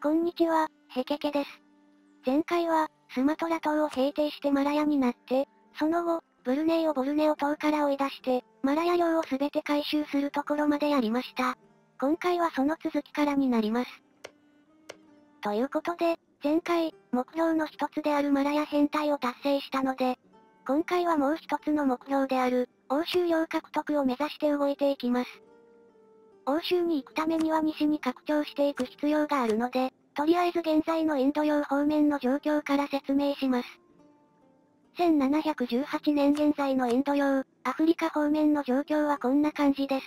こんにちは、ヘケケです。前回は、スマトラ島を平定してマラヤになって、その後、ブルネイをボルネオ島から追い出して、マラヤ領をすべて回収するところまでやりました。今回はその続きからになります。ということで、前回、目標の一つであるマラヤ変態を達成したので、今回はもう一つの目標である、欧州領獲得を目指して動いていきます。欧州に行くためには西に拡張していく必要があるので、とりあえず現在のインド洋方面の状況から説明します。1718年現在のインド洋、アフリカ方面の状況はこんな感じです。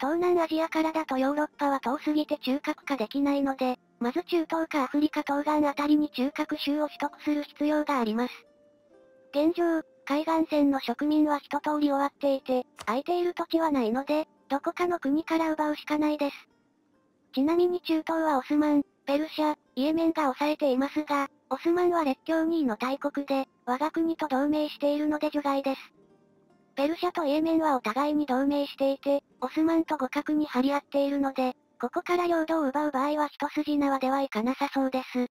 東南アジアからだとヨーロッパは遠すぎて中核化できないので、まず中東かアフリカ東岸あたりに中核州を取得する必要があります。現状、海岸線の植民は一通り終わっていて、空いている土地はないので、どこかの国から奪うしかないです。ちなみに中東はオスマン、ペルシャ、イエメンが抑えていますが、オスマンは列強2位の大国で、我が国と同盟しているので除外です。ペルシャとイエメンはお互いに同盟していて、オスマンと互角に張り合っているので、ここから領土を奪う場合は一筋縄ではいかなさそうです。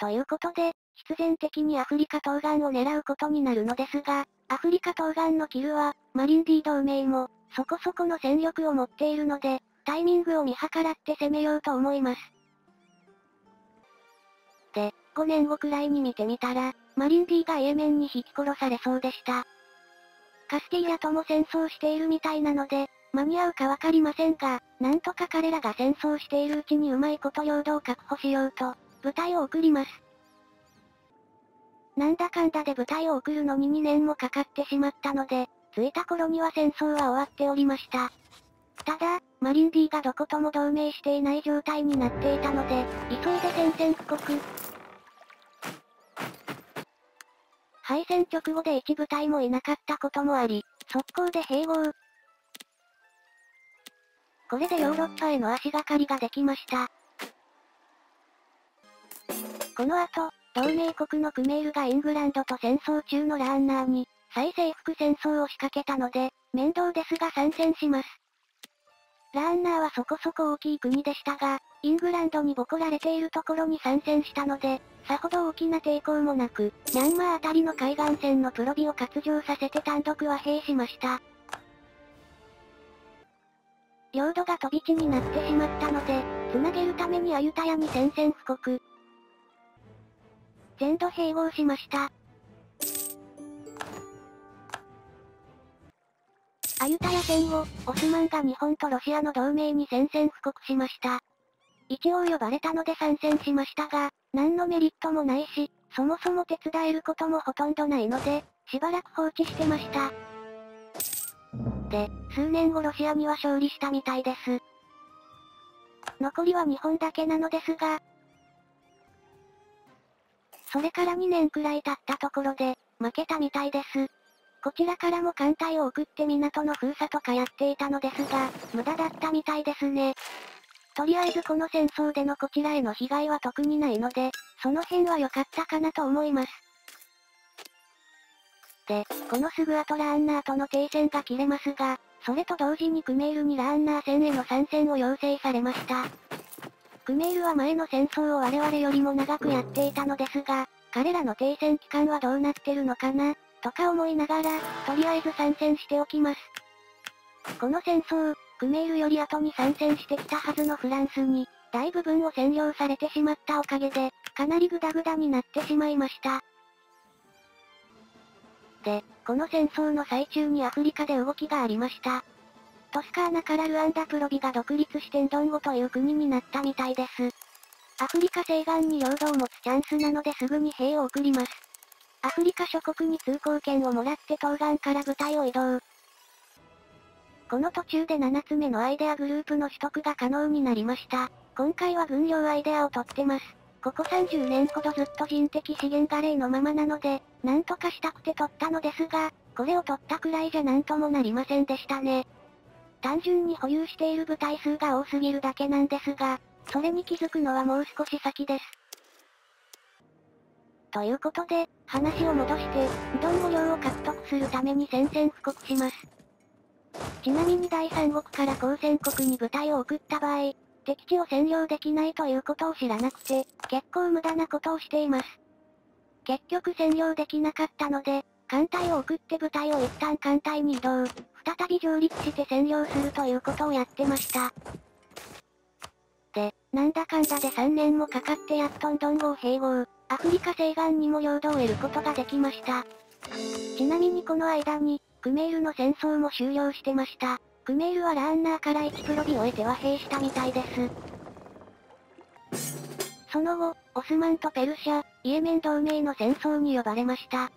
ということで、必然的にアフリカ東岸を狙うことになるのですが、アフリカ東岸のキルは、マリンディ同盟も、そこそこの戦力を持っているので、タイミングを見計らって攻めようと思います。で、5年後くらいに見てみたら、マリンディがイエメンに引き殺されそうでした。カスティーヤとも戦争しているみたいなので、間に合うかわかりませんが、なんとか彼らが戦争しているうちにうまいこと領土を確保しようと、部隊を送ります。なんだかんだで部隊を送るのに2年もかかってしまったので、着いた頃には戦争は終わっておりました。ただ、マリンディがどことも同盟していない状態になっていたので、急いで宣戦布告。敗戦直後で一部隊もいなかったこともあり、速攻で併合。これでヨーロッパへの足がかりができました。この後、同盟国のクメールがイングランドと戦争中のラーンナーに、再征服戦争を仕掛けたので、面倒ですが参戦します。ラーンナーはそこそこ大きい国でしたが、イングランドにボコられているところに参戦したので、さほど大きな抵抗もなく、ミャンマーあたりの海岸線のプロビを割譲させて単独和平しました。領土が飛び地になってしまったので、繋げるためにアユタヤに宣戦布告。全土併合しました。アユタヤ戦後、オスマンが日本とロシアの同盟に宣戦布告しました。一応呼ばれたので参戦しましたが、何のメリットもないし、そもそも手伝えることもほとんどないので、しばらく放置してました。で、数年後ロシアには勝利したみたいです。残りは日本だけなのですが、それから2年くらい経ったところで、負けたみたいです。こちらからも艦隊を送って港の封鎖とかやっていたのですが、無駄だったみたいですね。とりあえずこの戦争でのこちらへの被害は特にないので、その辺は良かったかなと思います。で、このすぐ後ラーンナーとの停戦が切れますが、それと同時にクメールにラーンナー戦への参戦を要請されました。クメールは前の戦争を我々よりも長くやっていたのですが、彼らの停戦期間はどうなってるのかな？とか思いながら、とりあえず参戦しておきます。この戦争、クメールより後に参戦してきたはずのフランスに、大部分を占領されてしまったおかげで、かなりグダグダになってしまいました。で、この戦争の最中にアフリカで動きがありました。トスカーナからルアンダプロビが独立してンドンゴという国になったみたいです。アフリカ西岸に領土を持つチャンスなのですぐに兵を送ります。アフリカ諸国に通行権をもらって東岸から部隊を移動。この途中で7つ目のアイデアグループの取得が可能になりました。今回は軍用アイデアを取ってます。ここ30年ほどずっと人的資源ガレーのままなので、なんとかしたくて取ったのですが、これを取ったくらいじゃなんともなりませんでしたね。単純に保有している部隊数が多すぎるだけなんですが、それに気づくのはもう少し先です。ということで、話を戻して、うどんご量を獲得するために宣戦布告します。ちなみに第三国から交戦国に部隊を送った場合、敵地を占領できないということを知らなくて、結構無駄なことをしています。結局占領できなかったので、艦隊を送って部隊を一旦艦隊に移動、再び上陸して占領するということをやってました。で、なんだかんだで3年もかかってやっとんどんごを併合、アフリカ西岸にも領土を得ることができました。ちなみにこの間に、クメールの戦争も終了してました。クメールはラーンナーから1プロビを得て和平したみたいです。その後、オスマンとペルシャ、イエメン同盟の戦争に呼ばれました。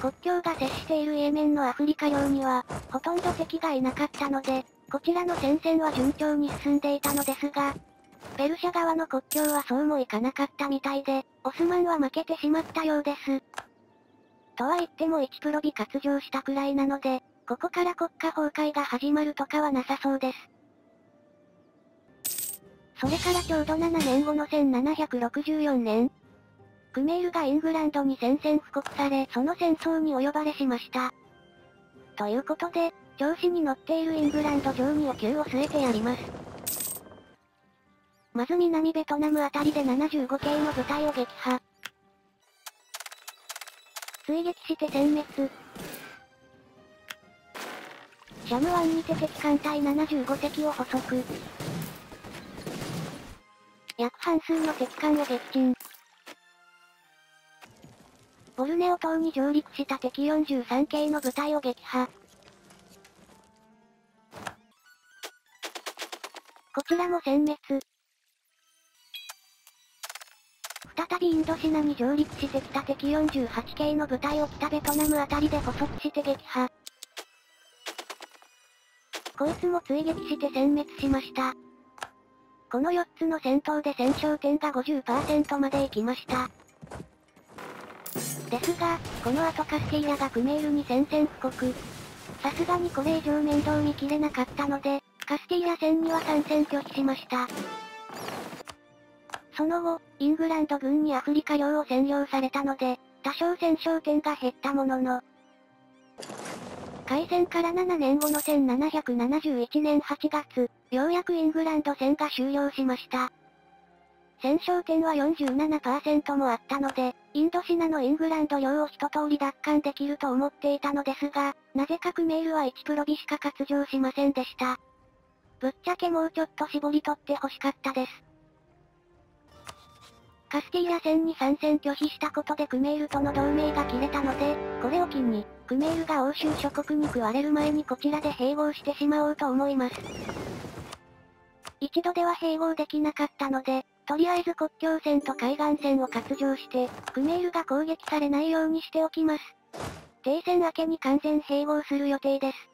国境が接しているイエメンのアフリカ領には、ほとんど敵がいなかったので、こちらの戦線は順調に進んでいたのですが、ペルシャ側の国境はそうもいかなかったみたいで、オスマンは負けてしまったようです。とは言っても1プロビ割譲したくらいなので、ここから国家崩壊が始まるとかはなさそうです。それからちょうど7年後の1764年、クメールがイングランドに宣戦布告され、その戦争にお呼ばれしました。ということで、調子に乗っているイングランド上にお灸を据えてやります。まず南ベトナムあたりで75系の部隊を撃破。追撃して殲滅。シャム湾にて敵艦隊75隻を捕捉。約半数の敵艦を撃沈。ボルネオ島に上陸した敵43系の部隊を撃破。こちらも殲滅。インドシナに上陸してきた敵48系の部隊を北ベトナムあたりで捕捉して撃破。こいつも追撃して殲滅しました。この4つの戦闘で戦勝点が50%まで行きました。ですが、この後カスティーヤがクメールに宣戦布告。さすがにこれ以上面倒見きれなかったので、カスティーヤ戦には参戦拒否しました。その後、イングランド軍にアフリカ領を占領されたので、多少戦勝点が減ったものの、開戦から7年後の1771年8月、ようやくイングランド戦が終了しました。戦勝点は47%もあったので、インドシナのイングランド領を一通り奪還できると思っていたのですが、なぜかクメールは1プロビしか活上しませんでした。ぶっちゃけもうちょっと絞り取って欲しかったです。カスティーラ戦に参戦拒否したことでクメールとの同盟が切れたので、これを機に、クメールが欧州諸国に食われる前にこちらで併合してしまおうと思います。一度では併合できなかったので、とりあえず国境線と海岸線を割譲して、クメールが攻撃されないようにしておきます。停戦明けに完全併合する予定です。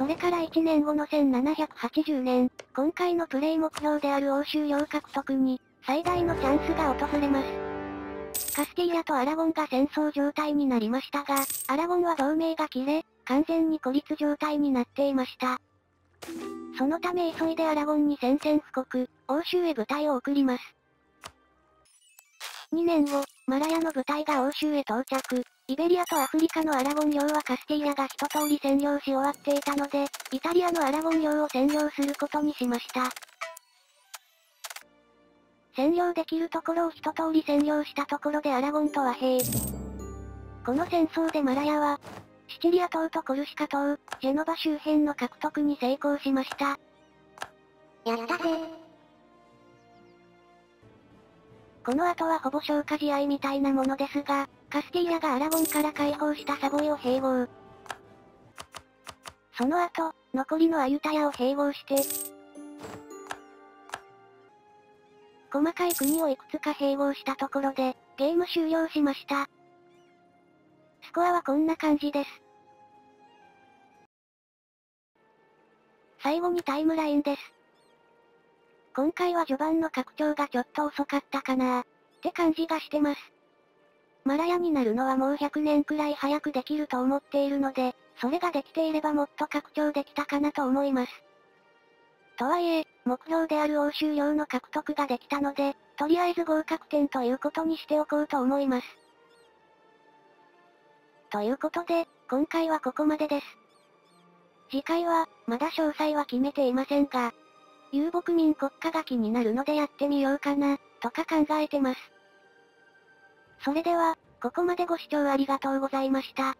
それから1年後の1780年、今回のプレイ目標である欧州領獲得に、最大のチャンスが訪れます。カスティーヤとアラゴンが戦争状態になりましたが、アラゴンは同盟が切れ、完全に孤立状態になっていました。そのため急いでアラゴンに宣戦布告、欧州へ部隊を送ります。2年後、マラヤの部隊が欧州へ到着。イベリアとアフリカのアラゴン領はカスティーヤが一通り占領し終わっていたので、イタリアのアラゴン領を占領することにしました。占領できるところを一通り占領したところでアラゴンと和平。この戦争でマラヤは、シチリア島とコルシカ島、ジェノバ周辺の獲得に成功しました。やったぜ。この後はほぼ消化試合みたいなものですが、カスティーヤがアラゴンから解放したサボイを併合。その後、残りのアユタヤを併合して、細かい国をいくつか併合したところで、ゲーム終了しました。スコアはこんな感じです。最後にタイムラインです。今回は序盤の拡張がちょっと遅かったかなーって感じがしてます。マラヤになるのはもう100年くらい早くできると思っているので、それができていればもっと拡張できたかなと思います。とはいえ、目標である欧州領の獲得ができたので、とりあえず合格点ということにしておこうと思います。ということで、今回はここまでです。次回は、まだ詳細は決めていませんが、遊牧民国家が気になるのでやってみようかな、とか考えてます。それでは、ここまでご視聴ありがとうございました。